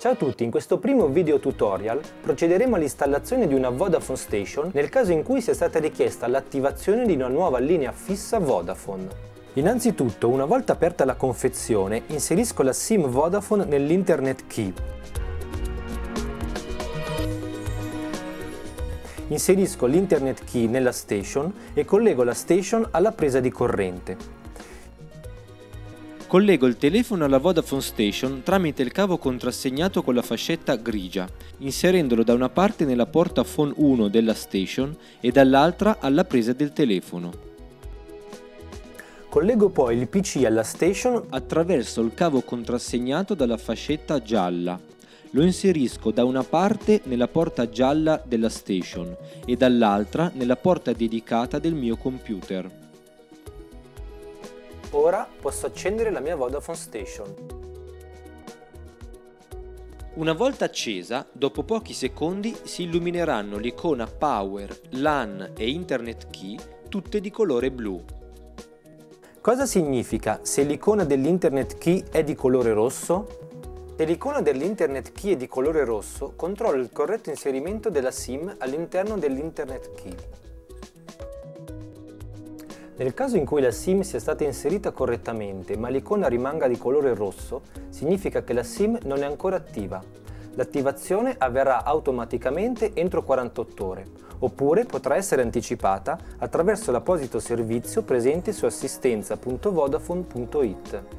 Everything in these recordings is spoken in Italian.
Ciao a tutti, in questo primo video tutorial procederemo all'installazione di una Vodafone Station nel caso in cui sia stata richiesta l'attivazione di una nuova linea fissa Vodafone. Innanzitutto, una volta aperta la confezione, inserisco la SIM Vodafone nell'Internet Key. Inserisco l'Internet Key nella station e collego la station alla presa di corrente. Collego il telefono alla Vodafone Station tramite il cavo contrassegnato con la fascetta grigia, inserendolo da una parte nella porta Phone 1 della station e dall'altra alla presa del telefono. Collego poi il PC alla station attraverso il cavo contrassegnato dalla fascetta gialla. Lo inserisco da una parte nella porta gialla della station e dall'altra nella porta dedicata del mio computer. Ora posso accendere la mia Vodafone Station. Una volta accesa, dopo pochi secondi si illumineranno l'icona Power, LAN e Internet Key, tutte di colore blu. Cosa significa se l'icona dell'Internet Key è di colore rosso? Se l'icona dell'Internet Key è di colore rosso, controllo il corretto inserimento della SIM all'interno dell'Internet Key. Nel caso in cui la SIM sia stata inserita correttamente ma l'icona rimanga di colore rosso, significa che la SIM non è ancora attiva. L'attivazione avverrà automaticamente entro 48 ore, oppure potrà essere anticipata attraverso l'apposito servizio presente su assistenza.vodafone.it.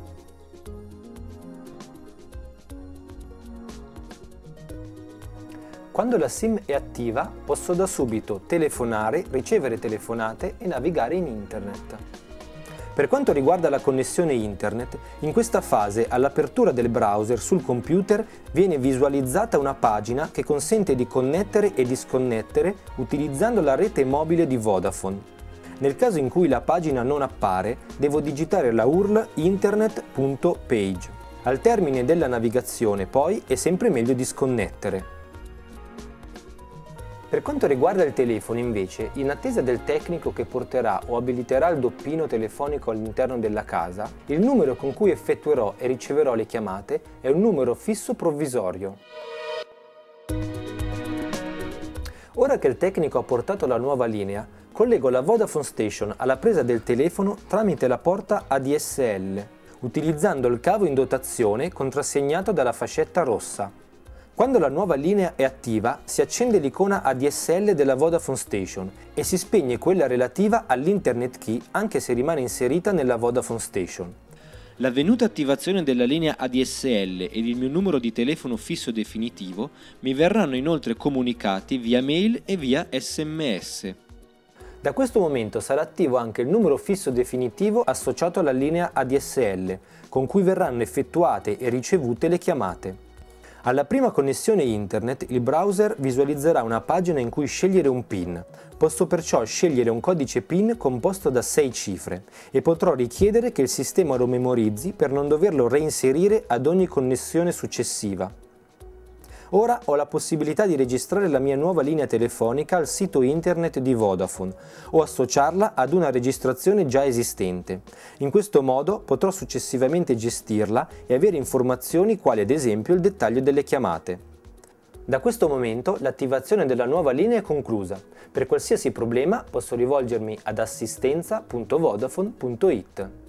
Quando la SIM è attiva posso da subito telefonare, ricevere telefonate e navigare in internet. Per quanto riguarda la connessione internet, in questa fase all'apertura del browser sul computer viene visualizzata una pagina che consente di connettere e disconnettere utilizzando la rete mobile di Vodafone. Nel caso in cui la pagina non appare, devo digitare la URL internet.page. Al termine della navigazione poi è sempre meglio disconnettere. Per quanto riguarda il telefono invece, in attesa del tecnico che porterà o abiliterà il doppino telefonico all'interno della casa, il numero con cui effettuerò e riceverò le chiamate è un numero fisso provvisorio. Ora che il tecnico ha portato la nuova linea, collego la Vodafone Station alla presa del telefono tramite la porta ADSL, utilizzando il cavo in dotazione contrassegnato dalla fascetta rossa. Quando la nuova linea è attiva si accende l'icona ADSL della Vodafone Station e si spegne quella relativa all'Internet Key anche se rimane inserita nella Vodafone Station. L'avvenuta attivazione della linea ADSL ed il mio numero di telefono fisso definitivo mi verranno inoltre comunicati via mail e via sms. Da questo momento sarà attivo anche il numero fisso definitivo associato alla linea ADSL, con cui verranno effettuate e ricevute le chiamate. Alla prima connessione internet il browser visualizzerà una pagina in cui scegliere un PIN. Posso perciò scegliere un codice PIN composto da 6 cifre e potrò richiedere che il sistema lo memorizzi per non doverlo reinserire ad ogni connessione successiva. Ora ho la possibilità di registrare la mia nuova linea telefonica al sito internet di Vodafone o associarla ad una registrazione già esistente. In questo modo potrò successivamente gestirla e avere informazioni quali ad esempio il dettaglio delle chiamate. Da questo momento l'attivazione della nuova linea è conclusa. Per qualsiasi problema posso rivolgermi ad assistenza.vodafone.it.